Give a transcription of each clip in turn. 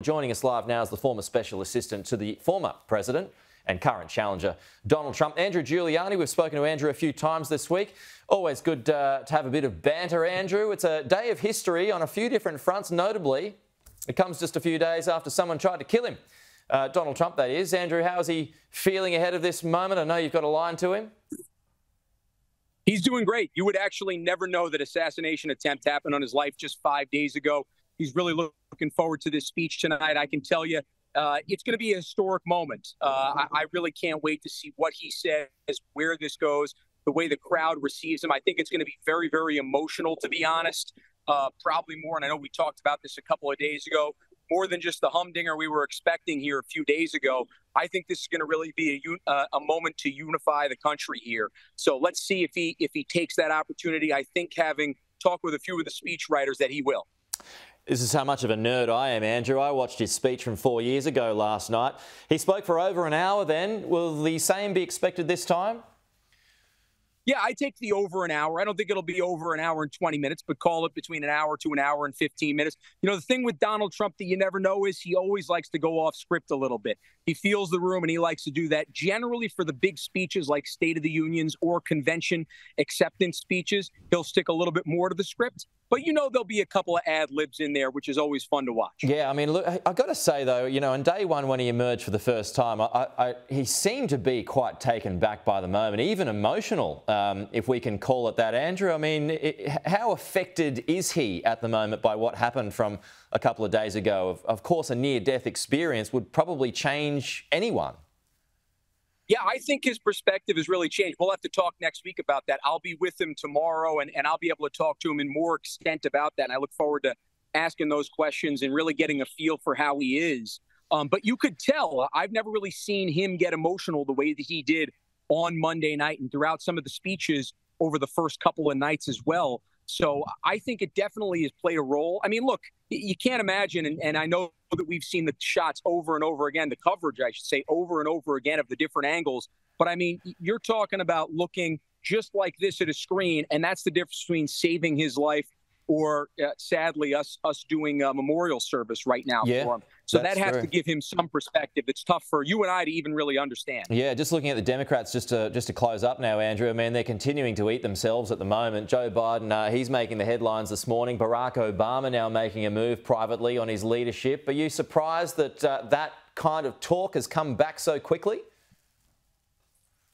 Joining us live now is the former special assistant to the former president and current challenger, Donald Trump. Andrew Giuliani, we've spoken to Andrew a few times this week. Always good uh, to have a bit of banter, Andrew. It's a day of history on a few different fronts, notably, it comes just a few days after someone tried to kill him. Uh, Donald Trump, that is. Andrew, how's he feeling ahead of this moment? I know you've got a line to him. He's doing great. You would actually never know that assassination attempt happened on his life just five days ago. He's really looking forward to this speech tonight. I can tell you, uh, it's going to be a historic moment. Uh, I, I, really can't wait to see what he says, where this goes, the way the crowd receives him. I think it's going to be very, very emotional, to be honest. Uh, probably more, and I know we talked about this a couple of days ago, more than just the humdinger we were expecting here a few days ago. I think this is going to really be a, uh, a moment to unify the country here. So let's see if he if he takes that opportunity. I think having talked with a few of the speech writers that he will. This is how much of a nerd I am, Andrew. I watched his speech from four years ago last night. He spoke for over an hour then. Will the same be expected this time? Yeah, I take the over an hour. I don't think it'll be over an hour and 20 minutes, but call it between an hour to an hour and 15 minutes. You know, the thing with Donald Trump that you never know is he always likes to go off script a little bit. He feels the room and he likes to do that generally for the big speeches like State of the Unions or convention acceptance speeches. He'll stick a little bit more to the script. But you know there'll be a couple of ad libs in there, which is always fun to watch. Yeah, I mean, look, I got to say though, you know, on day one when he emerged for the first time, I, I, he seemed to be quite taken back by the moment, even emotional, um, if we can call it that. Andrew, I mean, it, how affected is he at the moment by what happened from a couple of days ago? Of, of course, a near-death experience would probably change anyone. Yeah, I think his perspective has really changed. We'll have to talk next week about that. I'll be with him tomorrow and, and I'll be able to talk to him in more extent about that. And I look forward to asking those questions and really getting a feel for how he is. Um, but you could tell, I've never really seen him get emotional the way that he did on Monday night and throughout some of the speeches over the first couple of nights as well. So I think it definitely has played a role. I mean, look, you can't imagine, and, and I know that we've seen the shots over and over again, the coverage, I should say, over and over again of the different angles. But I mean, you're talking about looking just like this at a screen, and that's the difference between saving his life or uh, sadly us us doing a memorial service right now yeah, for him. So that has true. to give him some perspective. It's tough for you and I to even really understand. Yeah, just looking at the Democrats, just to just to close up now, Andrew. I mean, they're continuing to eat themselves at the moment. Joe Biden, uh, he's making the headlines this morning. Barack Obama now making a move privately on his leadership. Are you surprised that uh, that kind of talk has come back so quickly?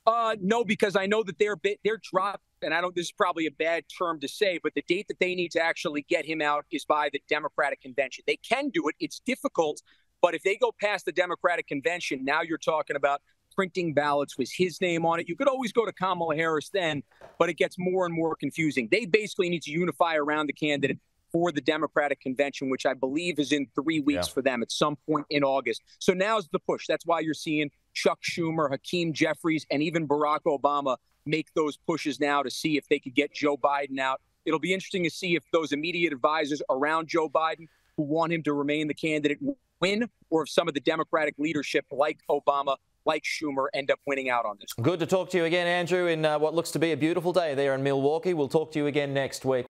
Uh, no, because I know that they're they're dropped, and I don't. This is probably a bad term to say, but the date that they need to actually get him out is by the Democratic convention. They can do it. It's difficult, but if they go past the Democratic convention, now you're talking about printing ballots with his name on it. You could always go to Kamala Harris then, but it gets more and more confusing. They basically need to unify around the candidate for the Democratic convention, which I believe is in three weeks yeah. for them at some point in August. So now's the push. That's why you're seeing Chuck Schumer, Hakeem Jeffries, and even Barack Obama make those pushes now to see if they could get Joe Biden out. It'll be interesting to see if those immediate advisors around Joe Biden who want him to remain the candidate win, or if some of the Democratic leadership, like Obama, like Schumer, end up winning out on this. Good to talk to you again, Andrew, in uh, what looks to be a beautiful day there in Milwaukee. We'll talk to you again next week.